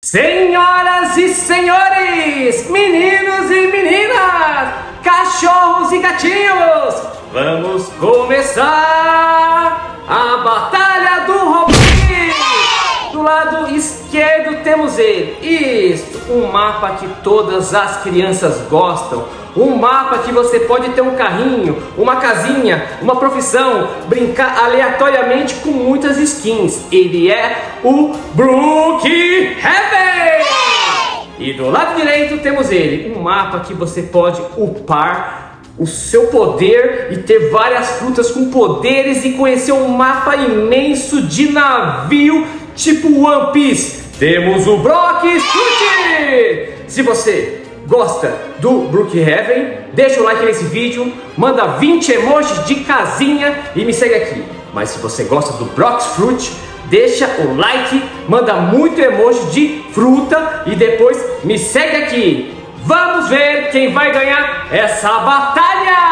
Senhoras e senhores, meninos e meninas, cachorros e gatinhos, vamos começar a Batalha do Robin! Do lado esquerdo temos ele, isto, um mapa que todas as crianças gostam, um mapa que você pode ter um carrinho, uma casinha, uma profissão, brincar aleatoriamente com muitas skins. Ele é o Brookhaven! E do lado direito temos ele, um mapa que você pode upar o seu poder e ter várias frutas com poderes e conhecer um mapa imenso de navio tipo One Piece. Temos o Brock Fruit! Se você gosta do Brookhaven, deixa o like nesse vídeo, manda 20 emojis de casinha e me segue aqui. Mas se você gosta do Brock's Fruit, deixa o like, manda muito emoji de fruta e depois me segue aqui. Vamos ver quem vai ganhar essa batalha!